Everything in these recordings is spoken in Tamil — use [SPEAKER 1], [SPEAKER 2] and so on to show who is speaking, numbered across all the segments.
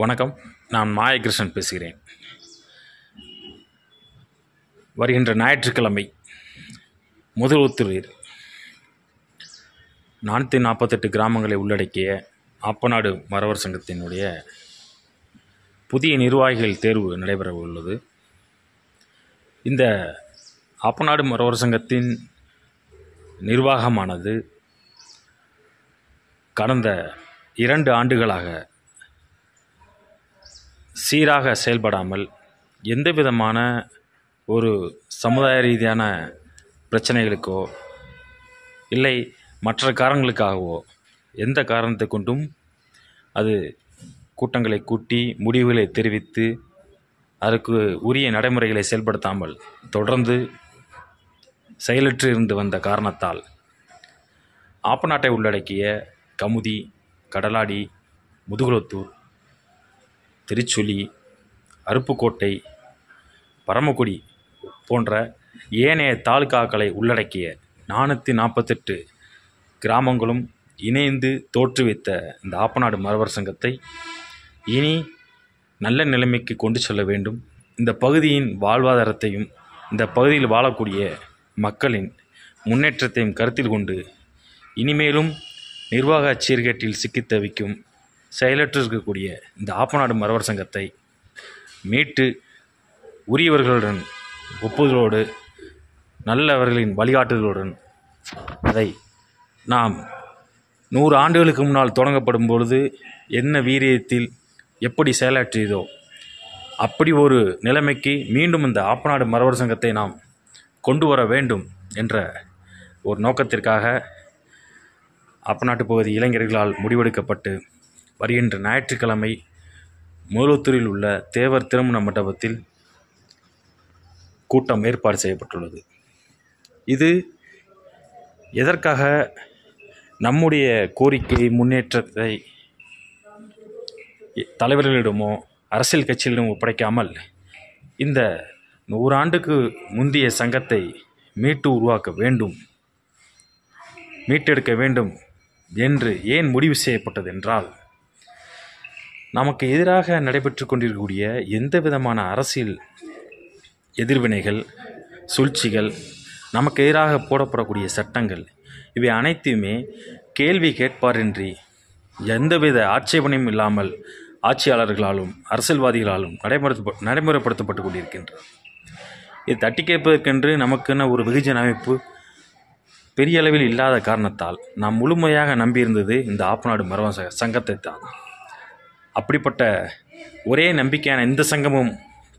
[SPEAKER 1] வணக்கம். நான் மாயகிருஷ்ணன் பேசுகிறேன். வருகின்ற ஞாயிற்றுக்கிழமை முதலுத்தூரில் நானூற்றி நாற்பத்தெட்டு கிராமங்களை உள்ளடக்கிய ஆப்பநாடு மறவர் சங்கத்தினுடைய புதிய நிர்வாகிகள் தேர்வு நடைபெற உள்ளது. இந்த ஆப்பநாடு மறவர் சங்கத்தின் நிர்வாகமானது கடந்த இரண்டு ஆண்டுகளாக சீராக செயல்படாமல் எந்த விதமான ஒரு சமுதாய ரீதியான பிரச்சனைகளுக்கோ இல்லை மற்ற காரணங்களுக்காகவோ எந்த காரணத்தை கொண்டும் அது கூட்டங்களை கூட்டி முடிவுகளை தெரிவித்து அதற்கு உரிய நடைமுறைகளை செயல்படுத்தாமல் தொடர்ந்து செயலற்று இருந்து வந்த காரணத்தால் ஆப்பநாட்டை உள்ளடக்கிய கமுதி கடலாடி முதுகுலத்தூர் திருச்சுழி அருப்புக்கோட்டை பரமக்குடி போன்ற ஏனைய தாலுகாக்களை உள்ளடக்கிய நானூற்றி நாற்பத்தெட்டு கிராமங்களும் இணைந்து தோற்றுவித்த இந்த ஆப்பநாடு மறவர் சங்கத்தை இனி நல்ல நிலைமைக்கு கொண்டு செல்ல வேண்டும். இந்த பகுதியின் வாழ்வாதாரத்தையும் இந்த பகுதியில் வாழக்கூடிய மக்களின் முன்னேற்றத்தையும் கருத்தில் கொண்டு இனிமேலும் நிர்வாக சீர்கேட்டில் சிக்கித் தவிக்கும் செயலற்று இருக்கக்கூடிய இந்த ஆப்பநாடு மறவர் சங்கத்தை மீட்டு உரியவர்களுடன் ஒப்புதலோடு நல்லவர்களின் வழிகாட்டுதலுடன் அதை நாம் நூறு ஆண்டுகளுக்கு முன்னால் தொடங்கப்படும் பொழுது என்ன வீரியத்தில் எப்படி செயலாற்றியதோ அப்படி ஒரு நிலைமைக்கு மீண்டும் இந்த ஆப்பநாடு மறவர் சங்கத்தை நாம் கொண்டு வர வேண்டும் என்ற ஒரு நோக்கத்திற்காக ஆப்பநாட்டு பகுதி இளைஞர்களால் முடிவெடுக்கப்பட்டு வருகின்ற ஞாயிற்றுக்கிழமை மூலத்தூரில் உள்ள தேவர் திருமண மண்டபத்தில் கூட்டம் ஏற்பாடு செய்யப்பட்டுள்ளது. இது எதற்காக? நம்முடைய கோரிக்கை முன்னேற்றத்தை தலைவர்களிடமோ அரசியல் கட்சிகளிடம் ஒப்படைக்காமல் இந்த நூறாண்டுக்கு முந்தைய சங்கத்தை மீட்டு உருவாக்க வேண்டும் மீட்டெடுக்க வேண்டும் என்று ஏன் முடிவு செய்யப்பட்டது என்றால் நமக்கு எதிராக நடைபெற்று கொண்டிருக்கக்கூடிய எந்த விதமான அரசியல் எதிர்வினைகள் சூழ்ச்சிகள் நமக்கு எதிராக போடப்படக்கூடிய சட்டங்கள் இவை அனைத்துமே கேள்வி கேட்பாரின்றி எந்தவித ஆட்சேபனையும் இல்லாமல் ஆட்சியாளர்களாலும் அரசியல்வாதிகளாலும் நடைமுறை நடைமுறைப்படுத்தப்பட்டு கொண்டிருக்கின்றன. இது தட்டி கேட்பதற்கென்று நமக்கென ஒரு வெகுஜன அமைப்பு பெரிய அளவில் இல்லாத காரணத்தால் நாம் முழுமையாக நம்பியிருந்தது இந்த ஆப்நாடு மரவ சங்கத்தை தான் அப்படிப்பட்ட ஒரே நம்பிக்கையான இந்த சங்கமும்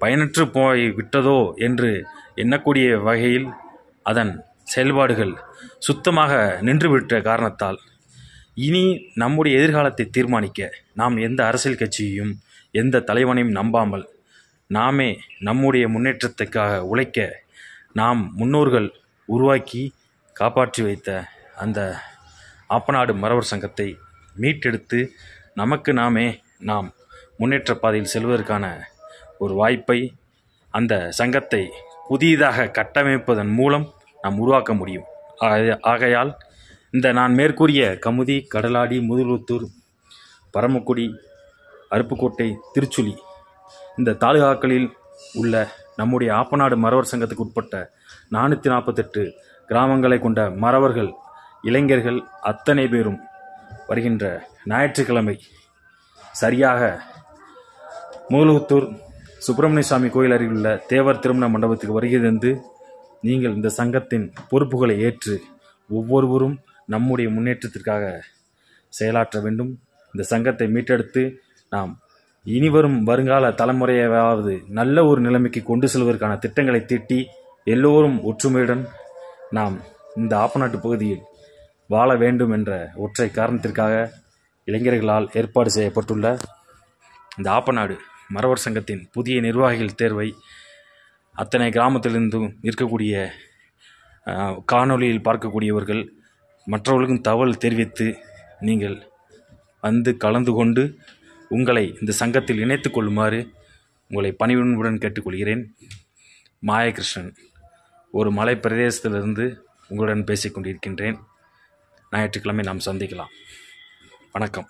[SPEAKER 1] பயனற்று போய் விட்டதோ என்று எண்ணக்கூடிய வகையில் அதன் செயல்பாடுகள் சுத்தமாக நின்றுவிட்ட காரணத்தால் இனி நம்முடைய எதிர்காலத்தை தீர்மானிக்க நாம் எந்த அரசியல் கட்சியையும் எந்த தலைவனையும் நம்பாமல் நாமே நம்முடைய முன்னேற்றத்துக்காக உழைக்க நாம் முன்னோர்கள் உருவாக்கி காப்பாற்றி வைத்த அந்த ஆப்பநாடு மறவர் சங்கத்தை மீட்டெடுத்து நமக்கு நாமே நாம் முன்னேற்ற பாதையில் செல்வதற்கான ஒரு வாய்ப்பை அந்த சங்கத்தை புதிதாக கட்டமைப்பதன் மூலம் நாம் உருவாக்க முடியும். ஆகையால் இந்த நான் மேற்கூறிய கமுதி கடலாடி முதுகுளத்தூர் பரமக்குடி அருப்புக்கோட்டை திருச்சுழி இந்த தாலுகாக்களில் உள்ள நம்முடைய ஆப்பநாடு மறவர் சங்கத்துக்கு உட்பட்ட நானூற்றி நாற்பத்தெட்டு கிராமங்களை கொண்ட மறவர்கள் இளைஞர்கள் அத்தனை பேரும் வருகின்ற ஞாயிற்றுக்கிழமை சரியாக மூலகுத்தூர் சுப்பிரமணிய சுவாமி கோயில் அருகில் உள்ள தேவர் திருமண மண்டபத்துக்கு வருகை தந்து நீங்கள் இந்த சங்கத்தின் பொறுப்புகளை ஏற்று ஒவ்வொருவரும் நம்முடைய முன்னேற்றத்திற்காக செயலாற்ற வேண்டும். இந்த சங்கத்தை மீட்டெடுத்து நாம் இனிவரும் வருங்கால தலைமுறையாவது நல்ல ஒரு நிலைமைக்கு கொண்டு செல்வதற்கான திட்டங்களை தீட்டி எல்லோரும் ஒற்றுமையுடன் நாம் இந்த ஆப்பநாட்டு பகுதியில் வாழ வேண்டும் என்ற ஒற்றை காரணத்திற்காக இளைஞர்களால் ஏற்பாடு செய்யப்பட்டுள்ள இந்த ஆப்பநாடு மறவர் சங்கத்தின் புதிய நிர்வாகிகள் தேர்வை அத்தனை கிராமத்திலிருந்தும் இருக்கக்கூடிய காணொலியில் பார்க்கக்கூடியவர்கள் மற்றவர்களுக்கும் தகவல் தெரிவித்து நீங்கள் வந்து கலந்து கொண்டு உங்களை இந்த சங்கத்தில் இணைத்து கொள்ளுமாறு உங்களை பணிவுடன் கேட்டுக்கொள்கிறேன். மாயகிருஷ்ணன் ஒரு மலை பிரதேசத்திலிருந்து உங்களுடன் பேசிக்கொண்டிருக்கின்றேன். ஞாயிற்றுக்கிழமை நாம் சந்திக்கலாம். வணக்கம்.